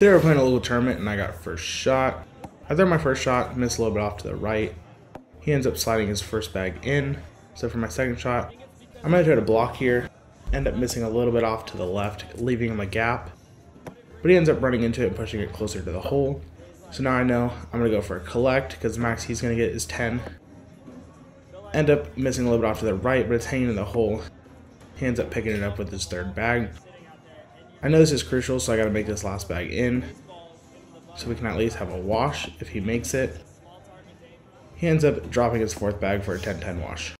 They were playing a little tournament and I got first shot. I throw my first shot, miss a little bit off to the right. He ends up sliding his first bag in. So for my second shot, I'm to try to block here. End up missing a little bit off to the left, leaving him a gap. But he ends up running into it and pushing it closer to the hole. So now I know I'm to go for a collect because max he's going to get is 10. End up missing a little bit off to the right, but it's hanging in the hole. He ends up picking it up with his third bag. I know this is crucial, so I got to make this last bag in. So we can at least have a wash if he makes it. He ends up dropping his fourth bag for a 10-10 wash.